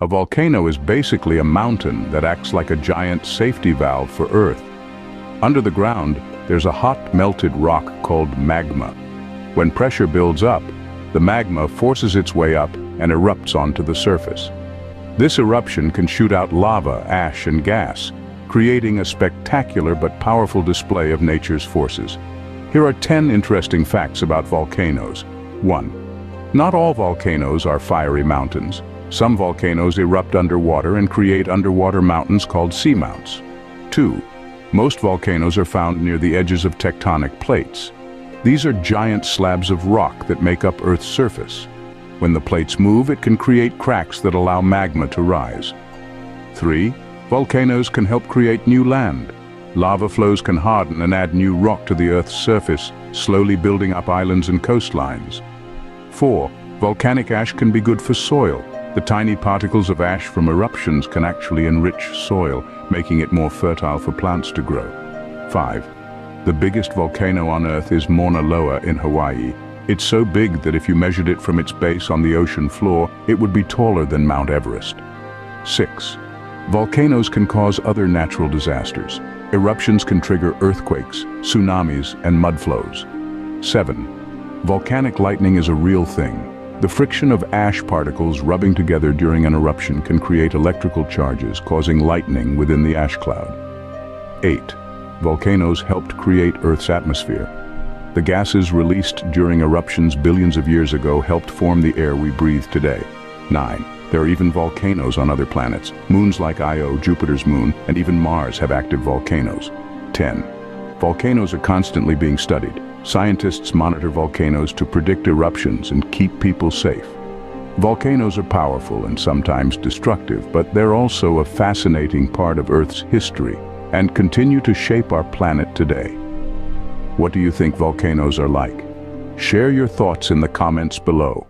A volcano is basically a mountain that acts like a giant safety valve for Earth. Under the ground, there's a hot melted rock called magma. When pressure builds up, the magma forces its way up and erupts onto the surface. This eruption can shoot out lava, ash and gas, creating a spectacular but powerful display of nature's forces. Here are 10 interesting facts about volcanoes. 1. Not all volcanoes are fiery mountains. Some volcanoes erupt underwater and create underwater mountains called seamounts. 2. Most volcanoes are found near the edges of tectonic plates. These are giant slabs of rock that make up Earth's surface. When the plates move, it can create cracks that allow magma to rise. 3. Volcanoes can help create new land. Lava flows can harden and add new rock to the Earth's surface, slowly building up islands and coastlines. 4. Volcanic ash can be good for soil. The tiny particles of ash from eruptions can actually enrich soil, making it more fertile for plants to grow. 5. The biggest volcano on Earth is Mauna Loa in Hawaii. It's so big that if you measured it from its base on the ocean floor, it would be taller than Mount Everest. 6. Volcanoes can cause other natural disasters. Eruptions can trigger earthquakes, tsunamis, and mudflows. 7. Volcanic lightning is a real thing. The friction of ash particles rubbing together during an eruption can create electrical charges, causing lightning within the ash cloud. 8. Volcanoes helped create Earth's atmosphere. The gases released during eruptions billions of years ago helped form the air we breathe today. 9. There are even volcanoes on other planets. Moons like Io, Jupiter's moon, and even Mars have active volcanoes. 10. Volcanoes are constantly being studied. Scientists monitor volcanoes to predict eruptions and keep people safe. Volcanoes are powerful and sometimes destructive, but they're also a fascinating part of Earth's history and continue to shape our planet today. What do you think volcanoes are like? Share your thoughts in the comments below.